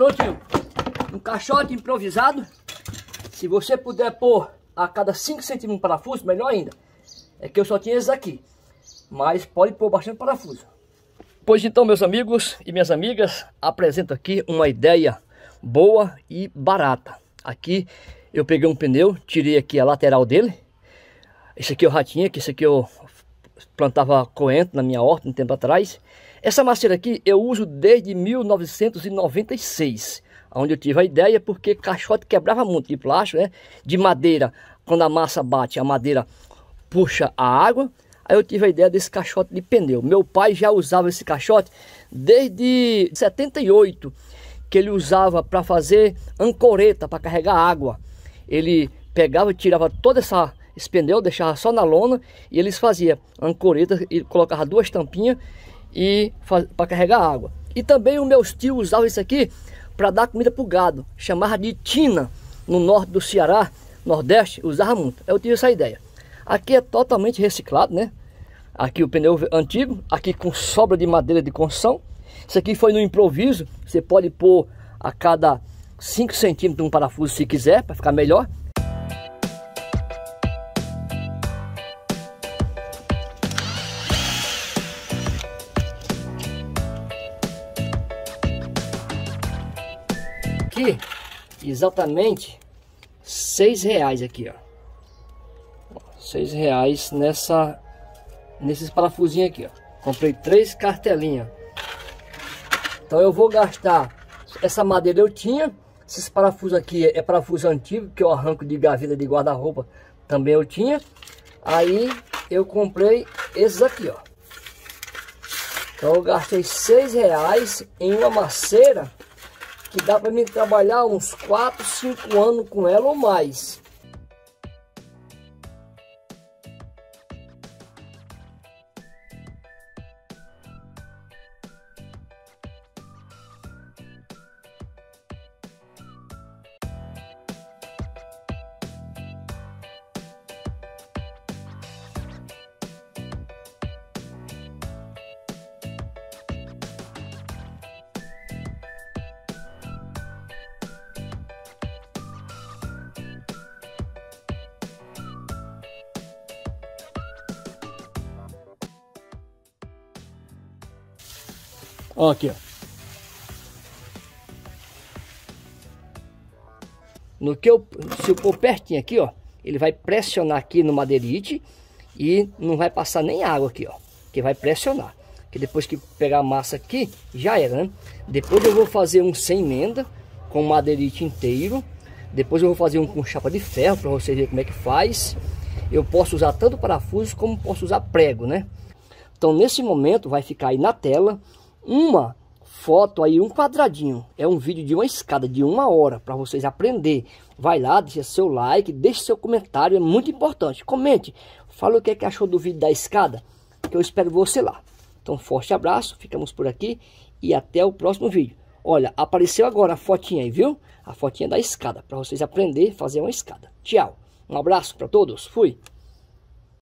Prontinho. Um caixote improvisado. Se você puder pôr a cada 5 centímetros um parafuso, melhor ainda. É que eu só tinha esses aqui. Mas pode pôr bastante parafuso. Pois então, meus amigos e minhas amigas, apresento aqui uma ideia boa e barata. Aqui eu peguei um pneu, tirei aqui a lateral dele. Esse aqui eu já tinha, que esse aqui eu plantava coentro na minha horta um tempo atrás. Essa macieira aqui eu uso desde 1996, onde eu tive a ideia, porque caixote quebrava muito de plástico, né? De madeira, quando a massa bate, a madeira puxa a água. Aí eu tive a ideia desse caixote de pneu. Meu pai já usava esse caixote desde 78, que ele usava para fazer ancoreta, para carregar água. Ele pegava, tirava toda essa esse pneu, deixava só na lona e eles faziam ancoreta e colocava duas tampinhas e para carregar água. E também os meus tios usavam isso aqui para dar comida para o gado, chamava de tina no norte do Ceará, nordeste, usava muito. Eu tive essa ideia. Aqui é totalmente reciclado, né? Aqui o pneu antigo, aqui com sobra de madeira de construção. Isso aqui foi no improviso, você pode pôr a cada 5 centímetros um parafuso se quiser, para ficar melhor. Aqui, exatamente seis reais aqui, ó. Seis reais nessa nesses parafusinhos aqui, ó. Comprei três cartelinhas. Então eu vou gastar, essa madeira eu tinha, esses parafusos aqui é parafuso antigo, que eu arranco de gaveta de guarda-roupa, também eu tinha. Aí eu comprei esses aqui, ó. Então eu gastei seis reais em uma maceira que dá para mim trabalhar uns 4, 5 anos com ela ou mais. Ó, aqui, ó. No que eu, se eu pôr pertinho aqui, ó, ele vai pressionar aqui no madeirite e não vai passar nem água aqui, ó, que vai pressionar. Que depois que pegar a massa aqui, já era, né? Depois eu vou fazer um sem emenda, com madeirite inteiro. Depois eu vou fazer um com chapa de ferro, para vocês verem como é que faz. Eu posso usar tanto parafuso como posso usar prego, né? Então nesse momento vai ficar aí na tela uma foto aí, um quadradinho. É um vídeo de uma escada de uma hora para vocês aprender. Vai lá, deixa seu like, deixe seu comentário, é muito importante. Comente, fala o que, é que achou do vídeo da escada, que eu espero você lá. Então, forte abraço, ficamos por aqui e até o próximo vídeo. Olha, apareceu agora a fotinha aí, viu? A fotinha da escada, para vocês aprender a fazer uma escada. Tchau, um abraço para todos, fui!